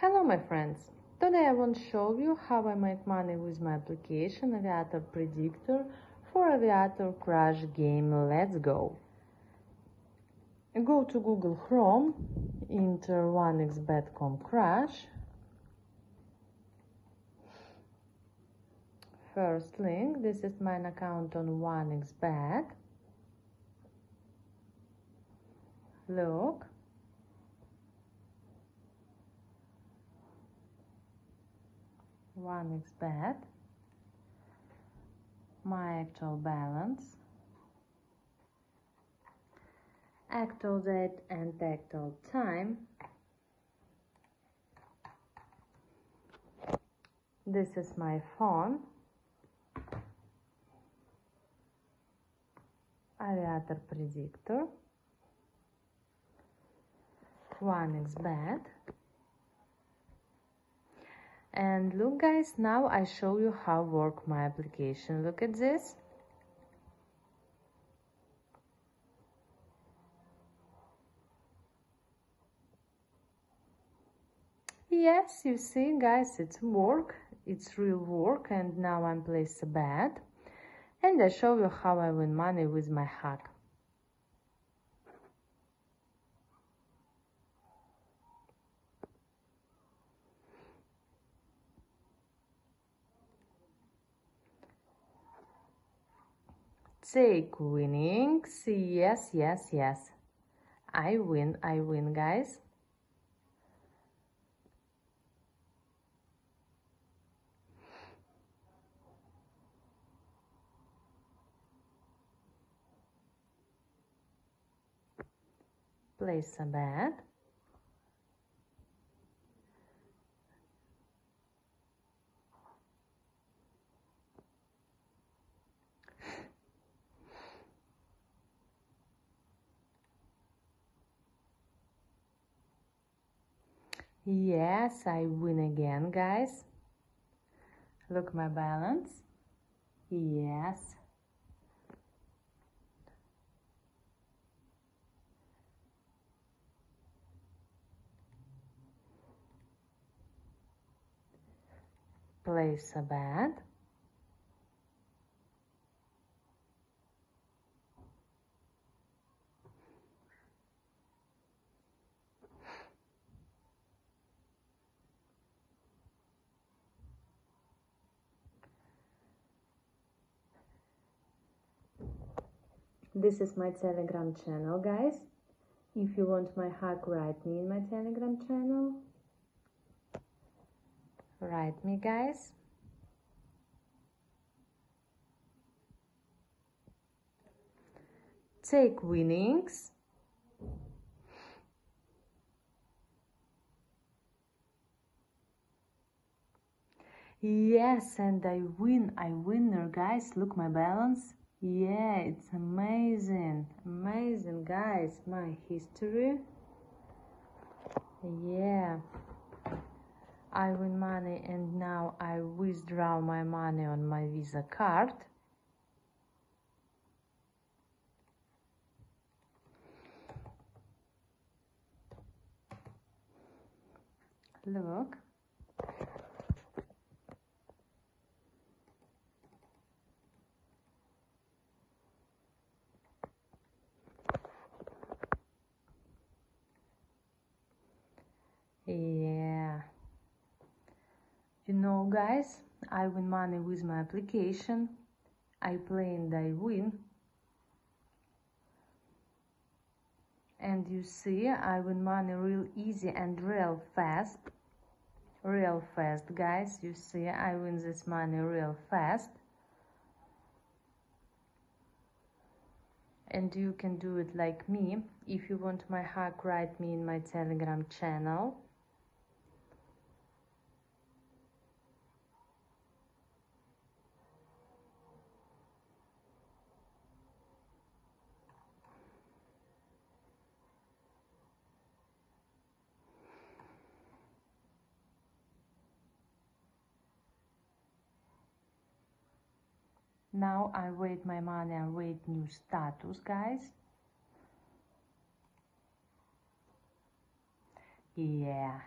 Hello my friends! Today I want to show you how I make money with my application Aviator Predictor for Aviator Crash game. Let's go! Go to Google Chrome, enter 1xbet.com crash. First link, this is my account on 1xbet. Look. One is bad. My actual balance. Actual date and actual time. This is my phone. Aviator predictor. 1xbet and look guys now I show you how work my application. Look at this. Yes you see guys it's work. It's real work and now I'm place a bet and I show you how I win money with my hack take winnings yes yes yes. I win i win guys. Place a bet Yes, I win again, guys. Look my balance. Yes. Place a bet. This is my telegram channel guys. If you want my hack write me in my telegram channel. Write me guys. Take winnings. Yes and i win. I winner guys. Look my balance yeah it's amazing amazing guys my history. Yeah. I win money and now I withdraw my money on my visa card. Look yeah you know guys i win money with my application. I play and i win. And you see i win money real easy and real fast. Real fast guys. You see i win this money real fast. And you can do it like me. If you want my hack write me in my telegram channel now I wait my money and wait new status guys. Yeah